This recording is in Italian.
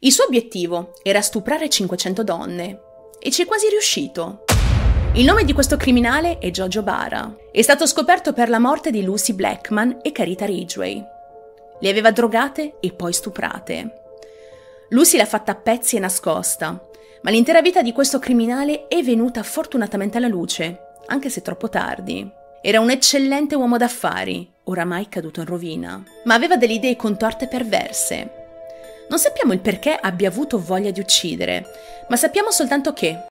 Il suo obiettivo era stuprare 500 donne e ci è quasi riuscito. Il nome di questo criminale è Giorgio Bara. È stato scoperto per la morte di Lucy Blackman e Carita Ridgway. Le aveva drogate e poi stuprate. Lucy l'ha fatta a pezzi e nascosta, ma l'intera vita di questo criminale è venuta fortunatamente alla luce, anche se troppo tardi. Era un eccellente uomo d'affari, oramai caduto in rovina, ma aveva delle idee contorte e perverse. Non sappiamo il perché abbia avuto voglia di uccidere, ma sappiamo soltanto che,